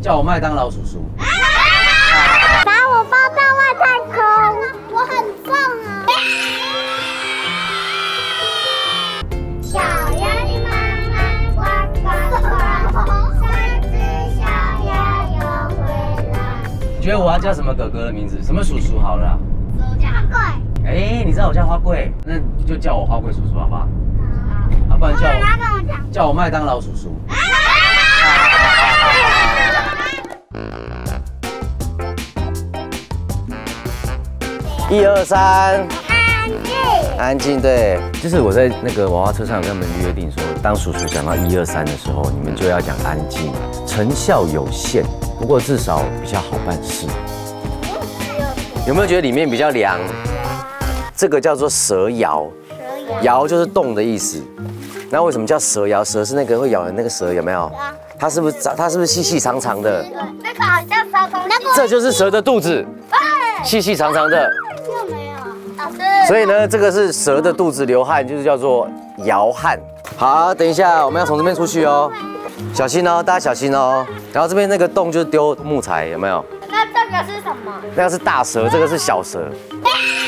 叫我麦当劳叔叔。把我抱到外太空，我很重啊！小鸭的妈妈呱呱呱，三只小鸭又回来。你觉得我要叫什么哥哥的名字？什么叔叔好了啊？家贵，哎，你知道我叫花贵，那就叫我花贵叔叔好不好？要不然叫我。叫我麦当劳叔叔。一二三，安静。安静。对，就是我在那个娃娃车上有跟他们约定说，当叔叔讲到一二三的时候，你们就要讲安静，成效有限，不过至少比较好办事。有没有觉得里面比较凉？这个叫做蛇摇，摇就是动的意思。那为什么叫蛇摇？蛇是那个会咬人那个蛇，有没有？它是不是长？它是不是细细长长的？那个好像烧东西。那个这就是蛇的肚子，细细长长的。所以呢，这个是蛇的肚子流汗，就是叫做摇汗。好，等一下我们要从这边出去哦，小心哦，大家小心哦。然后这边那个洞就是丢木材，有没有？那这个是什么？那个是大蛇，这个是小蛇。